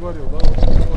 Glória ao nome.